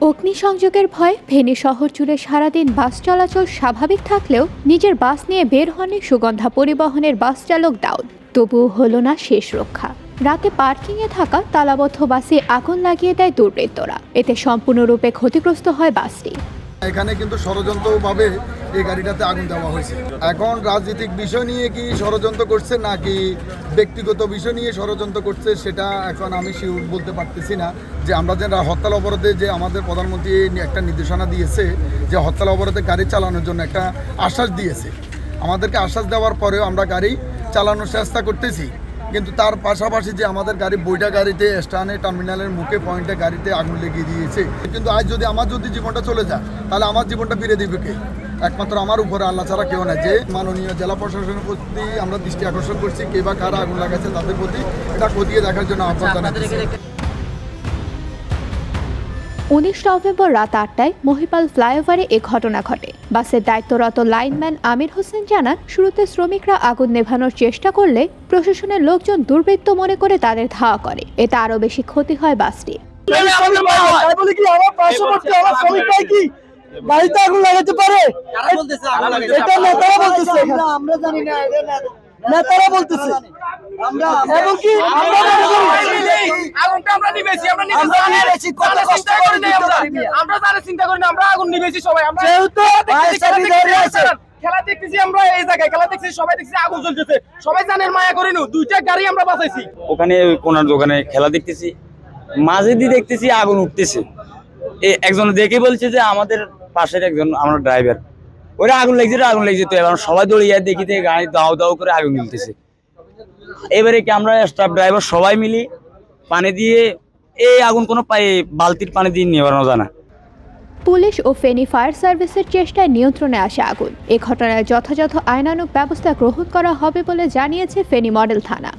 অগ্নিসংযোগের ভয়ে ভেনি শহর জুড়ে সারাদিন বাস চলাচল স্বাভাবিক থাকলেও নিজের বাস নিয়ে বের হননি সুগন্ধা পরিবহনের বাস চালক দাউদ। তবুও হলো না শেষ রক্ষা। রাতে পার্কিংয়ে থাকা তালাবদ্ধ বাসে আগুন লাগিয়ে দেয় দুর্বৃত্তরা। এতে সম্পূর্ণরূপে ক্ষতিগ্রস্ত হয় বাসটি। এখানে কিন্তু ষড়যন্ত্রভাবে এই গাড়িটাতে আগুন দেওয়া হয়েছে। এখন রাজনৈতিক বিষয় নিয়ে কি ষড়যন্ত্র করছে নাকি ব্যক্তিগত বিষয় নিয়ে ষড়যন্ত্র করছে সেটা এখন আমি শিউর বলতে পারতেছি না। যে আমরা যে হরতাল অবরোধে যে আমাদের প্রধানমন্ত্রী একটা নির্দেশনা দিয়েছে যে হরতাল অবরোধে গাড়ি চালানোর জন্য একটা আশ্বাস দিয়েছে। আমাদেরকে আশ্বাস দেওয়ার পরেও আমরা গাড়ি চালানোর চেষ্টা করতেছি। কিন্তু তার পাশাপাশি যে আমাদের গাড়ি বইটা গাড়িতে স্টানে টার্মিনালের মুখে পয়েন্টে গাড়িতে আগুন লেগে দিয়েছে। কিন্তু আজ যদি আমার যদি জীবনটা চলে যায়, তাহলে আমার জীবনটা ফিরে দিবে কে? একমাত্র আমার উপরে আল্লাহ ছাড়া কেউ না যে মাননীয় জেলা প্রশাসনের প্রতি আমরা দৃষ্টি আকর্ষণ করছি, কে বা কারা আগুন লাগাচ্ছে তাদের প্রতি, এটা খতিয়ে দেখার জন্য আহ্বান জানাচ্ছি। উনিশ নভেম্বর রাত আটটায় মহিপাল ফ্লাইওভারে এ ঘটনা ঘটে। বাসের দায়িত্বরত লাইনম্যান আমির হোসেন জানান শুরুতে শ্রমিকরা আগুন নেভানোর চেষ্টা করলে প্রশাসনের লোকজন দুর্বৃত্ত মনে করে তাদের ধাওয়া করে। এতে আরও বেশি ক্ষতি হয় বাসটি। কি আমার পার্শ্ববর্তী আমার শ্রমিকরাই কি? বাড়িতে আগুন লাগাতে পারে? এটা নেতারা বলতেছে? আমরা জানি না নেতারা বলতেছে। এবং কি? আমরা আগুনটা আমরা নিবেছি আমরা আমরা নিবেছি, কত কষ্ট করে নিবেছি আমরা আমরা তারা চিন্তা করি না আমরা আগুন নিবেছি সবাই। আমরা যেহেতু খেলা দেখতেছি, আমরা এই জায়গায় খেলা দেখতেছি সবাই দেখছি আগুন জ্বলতেছে। সবাই জানেন মায়া করিনু দুইটা গাড়ি আমরা বাঁচাইছি। ওখানে কোনার দোকানে খেলা দেখতেছি মাঝে দিয়ে দেখতেছি আগুন উঠতেছে। এ একজন দেখে বলছে যে আমাদের পাশের একজন আমার ড্রাইভার ওরা আগুন লাগছে রে, আগুন লাগছে। তো এবার সবাই দৌড়িয়ে দেখি যে গাড়ি দাও দাও করে আগুন মিলতেছে এবারে কি আমরা স্টাফ ড্রাইভার সবাই মিলি পানি দিয়ে এই আগুন কোনো বালতির পানি দিয়ে বানানো যায় না। পুলিশ ও ফেনী ফায়ার সার্ভিসের চেষ্টায় নিয়ন্ত্রণে আসে আগুন। এ ঘটনায় যথাযথ আইনানুক ব্যবস্থা গ্রহণ করা হবে বলে জানিয়েছে ফেনী মডেল থানা।